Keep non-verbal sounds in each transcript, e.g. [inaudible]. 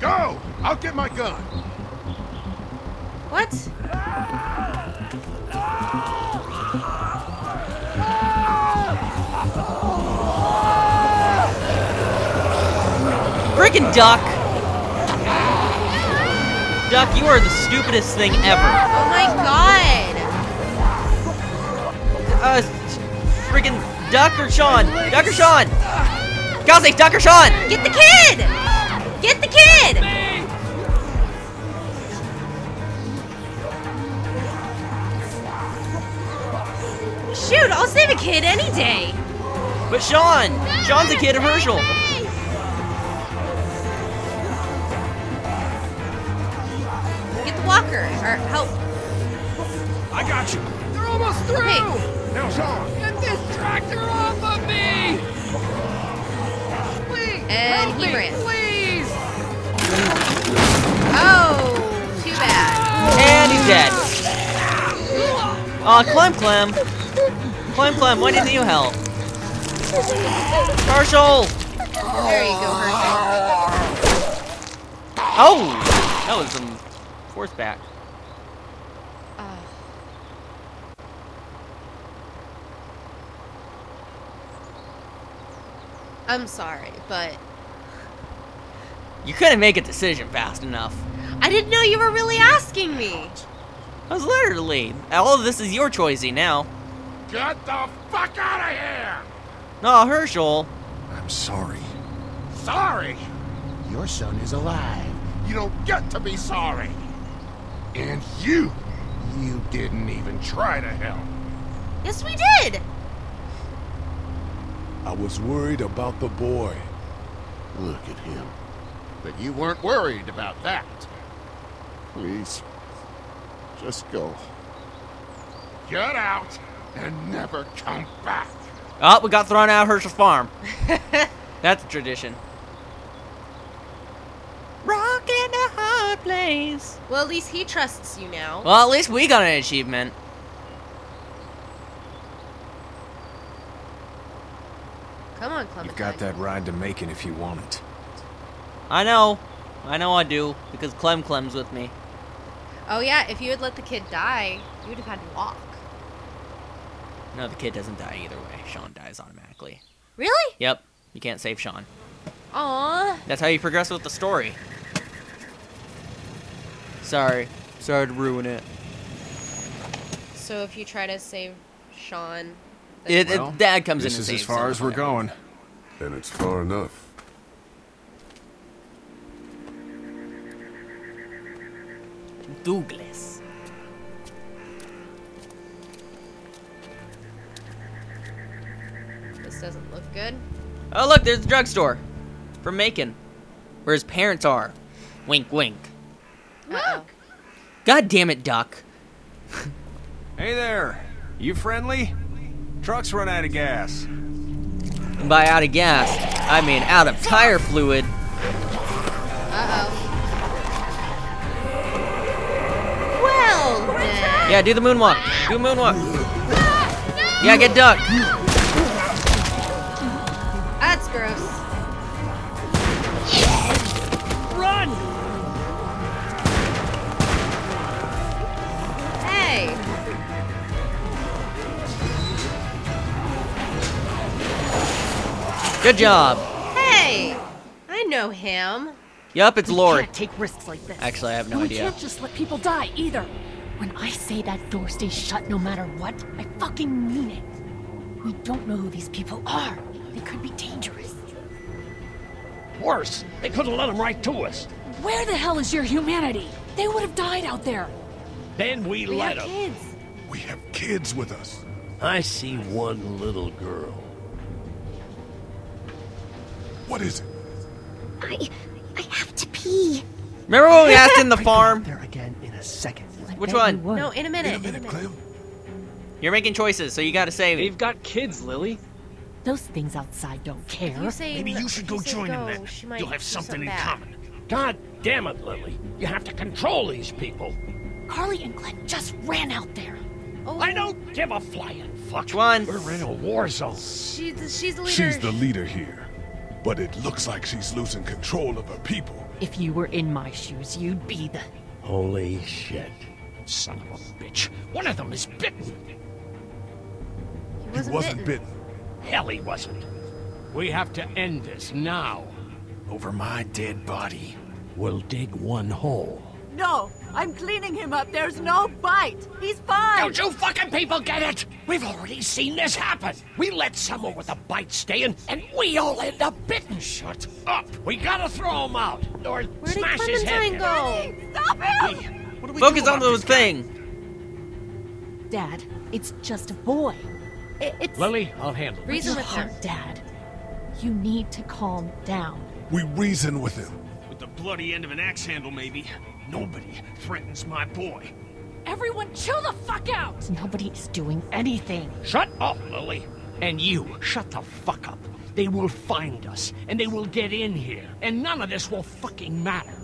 Go! I'll get my gun. What? Freaking duck! Duck, you are the stupidest thing ever. Oh my god! Uh, freaking Duck or Shawn? Duck or Shawn? God's sake, Duck or Shawn? Get the kid! Get the kid! Shoot, I'll save a kid any day. But Shawn! Shawn's a kid of Hershel. Get the walker, or help. I got you. They're almost through! Hey. Now, Shawn. Get this tractor off of me! Please! And help he me, ran. Please! Oh, too bad. And he's dead. Aw, Clem Clem. Clem Clem, why didn't you help? Hershel! There you go, Hershel. Oh! That was some force back. Ah. I'm sorry, but You couldn't make a decision fast enough. I didn't know you were really asking me. I was literally. All of this is your choicey now. Get the fuck out of here! No, Hershel. I'm sorry. Sorry. Your son is alive. You don't get to be sorry. And you, you didn't even try to help. Yes, we did. I was worried about the boy. Look at him. But you weren't worried about that. Please. Just go. Get out and never come back. Oh, we got thrown out of Hershel's farm. [laughs] That's a tradition. Rock in a hard place. Well, at least he trusts you now. Well, at least we got an achievement. Come on, Clementine. You've got that ride to Macon if you want it. I know. I know I do, because Clem Clem's with me. Oh yeah, if you had let the kid die, you would have had to walk. No, the kid doesn't die either way. Shawn dies automatically. Really? Yep, you can't save Shawn. Aw. That's how you progress with the story. Sorry. Sorry to ruin it. So if you try to save Shawn, then It, Well, it Dad comes in This is as far as we're whatever. going. And it's far enough. Douglas. this doesn't look good. Oh, look, there's the drugstore. From Macon. Where his parents are. Wink, wink. Uh-oh. God damn it, Duck. Hey there. You friendly? Truck's run out of gas. And by out of gas, I mean out of tire fluid. Uh-oh. Well, then. Yeah, do the moonwalk. Do a moonwalk. Ah, yeah, get ducked. That's gross. Good job. Hey. I know him. Yup, it's Lori. can't take risks like this. Actually, I have no And we idea. can't just let people die either. When I say that door stays shut no matter what, I fucking mean it. We don't know who these people are. They could be dangerous. Worse, they could have let them right to us. Where the hell is your humanity? They would have died out there. Then we, We let have them. kids. We have kids with us. I see one little girl. What is it? I, I have to pee. Remember when we asked in the farm? There again in a second. Which one? No, in a minute. In a In a minute, minute. Clem. You're making choices, so you gotta save it. They've got kids, Lilly. Those things outside don't care. You say Maybe you should go say join them then. You'll have do something in bad. common. God damn it, Lilly. You have to control these people. Carley and Glenn just ran out there. Oh. I don't give a flying fuck. Which one? We're in a war zone. She's she's the leader. She's the leader here. But it looks like she's losing control of her people. If you were in my shoes, you'd be the. Holy shit. Son of a bitch. One of them is bitten. he He wasn't, wasn't bitten. bitten. Hell, he wasn't. We have to end this now. Over my dead body. We'll dig one hole. No, I'm cleaning him up. There's no bite. He's fine. Don't you fucking people get it? We've already seen this happen. We let someone with a bite stay in, and we all end up bitten. Shut up. We gotta throw him out, or Where did smash his Clementine head. go? Stop him! What do we Focus do on about the thing. Dad, it's just a boy. I- it's. Lilly, I'll handle it. Reason with him. Dad. You need to calm down. We reason with him. With the bloody end of an axe handle, maybe. Nobody threatens my boy. Everyone, chill the fuck out! Nobody's doing anything. Shut up, Lilly. And you, shut the fuck up. They will find us, and they will get in here, and none of this will fucking matter.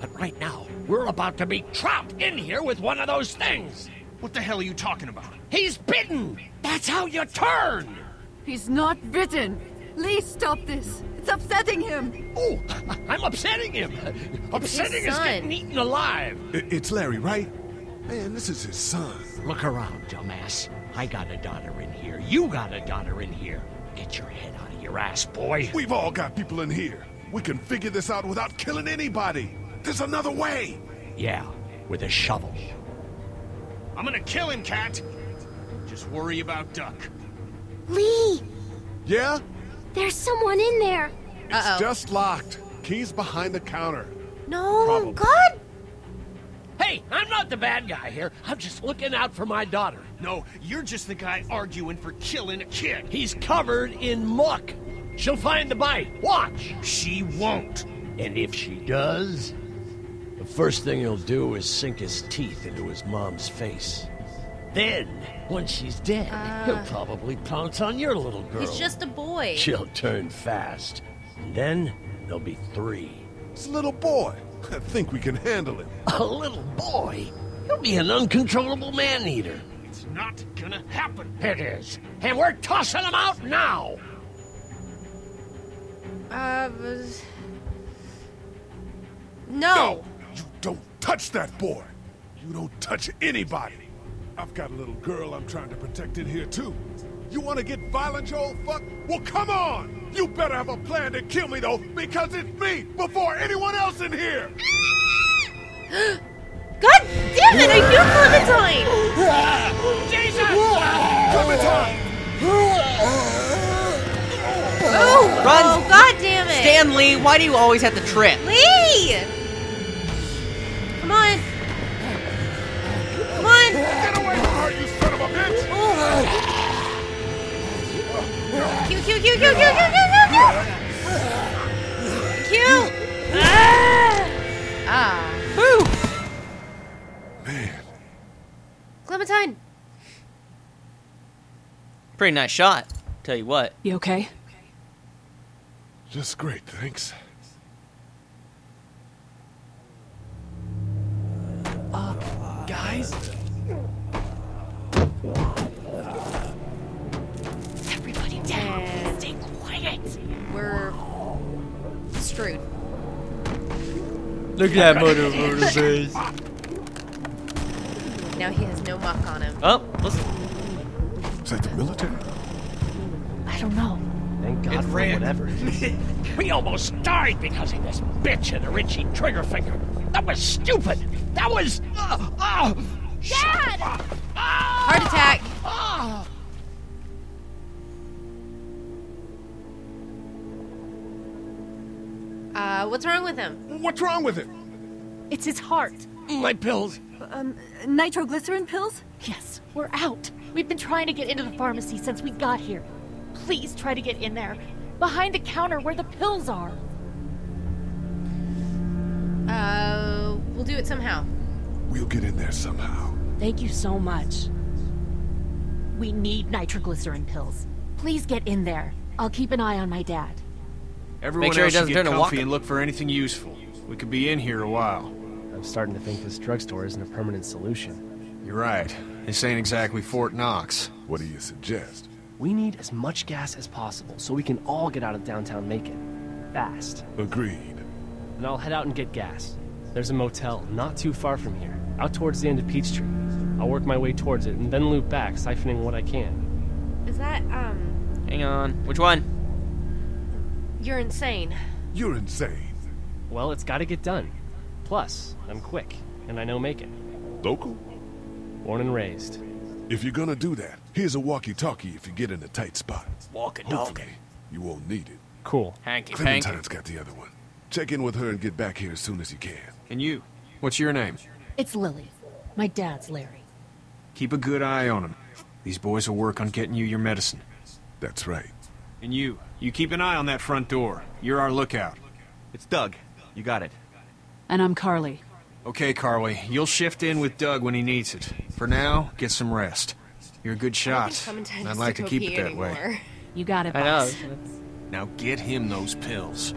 But right now, we're about to be trapped in here with one of those things. What the hell are you talking about? He's bitten. That's how you turn. He's not bitten. Lee, stop this. It's upsetting him. Oh, [laughs] I'm upsetting him. Upsetting is son. getting eaten alive. It's Larry, right? Man, this is his son. Look around, dumbass. I got a daughter in here. You got a daughter in here. Get your head out of your ass, boy. We've all got people in here. We can figure this out without killing anybody. There's another way. Yeah, with a shovel. I'm gonna kill him, Cat. Just worry about Duck. Lee, Yeah? There's someone in there. It's Uh-oh. just locked. Keys behind the counter. No, Probably. God. Hey, I'm not the bad guy here. I'm just looking out for my daughter. No, you're just the guy arguing for killing a kid. He's covered in muck. She'll find the bite. Watch. She won't. And if she does, the first thing he'll do is sink his teeth into his mom's face. Then, when she's dead, he'll probably pounce on your little girl. He's just a boy. She'll turn fast. And then there'll be three. It's a little boy. I think we can handle him. A little boy? He'll be an uncontrollable man-eater. It's not gonna happen. It is. And we're tossing him out now! Uh, was- no. You don't touch that boy. You don't touch anybody. I've got a little girl I'm trying to protect in here, too. You want to get violent, you old fuck? Well, come on! You better have a plan to kill me, though, because it's me before anyone else in here! [gasps] God damn it! Are you Clementine? Jesus! Clementine! Oh, Run. oh, God damn it! Stanley, why do you always have to trip? Lee! Come on. kill! Kill! Ah! Ah. Man. Clementine! Pretty nice shot, tell you what. You okay? Just great, thanks. Look at that motor motor face. Now he has no muck on him. Oh, let's Is that the military? I don't know. Thank God for whatever. [laughs] we almost died because of this bitch and the Richie Triggerfinger. That was stupid. That was. Uh, uh, Dad! Heart attack. What's wrong with him? What's wrong with it? It's his heart. My pills. Um, nitroglycerin pills? Yes, we're out. We've been trying to get into the pharmacy since we got here. Please try to get in there. Behind the counter where the pills are. Uh, we'll do it somehow. We'll get in there somehow. Thank you so much. We need nitroglycerin pills. Please get in there. I'll keep an eye on my dad. Everyone sure he else should doesn't get turn to comfy walking. and look for anything useful. We could be in here a while. I'm starting to think this drugstore isn't a permanent solution. You're right. This ain't exactly Fort Knox. What do you suggest? We need as much gas as possible so we can all get out of downtown Macon. Fast. Agreed. Then I'll head out and get gas. There's a motel not too far from here, out towards the end of Peachtree. I'll work my way towards it and then loop back, siphoning what I can. Is that, um, Hang on. Which one? You're insane. You're insane. Well, it's gotta get done. Plus, I'm quick, and I know Macon. Local? Born and raised. If you're gonna do that, here's a walkie-talkie if you get in a tight spot. Walking Hopefully, you won't need it. Cool. Hanky Clementine's got the other one. Check in with her and get back here as soon as you can. And you? What's your name? It's Lilly. My dad's Larry. Keep a good eye on him. These boys will work on getting you your medicine. That's right. And you, you keep an eye on that front door. You're our lookout. It's Doug. You got it. And I'm Carley. Okay, Carley, you'll shift in with Doug when he needs it. For now, get some rest. You're a good shot. And I'd like to to keep it that way. You got it, I know. boss. Now get him those pills.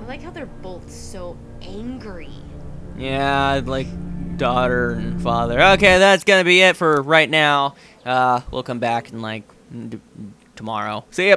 I like how they're both so angry. Yeah, like daughter and father. Okay, that's gonna be it for right now. Uh, we'll come back and like d- tomorrow. See ya.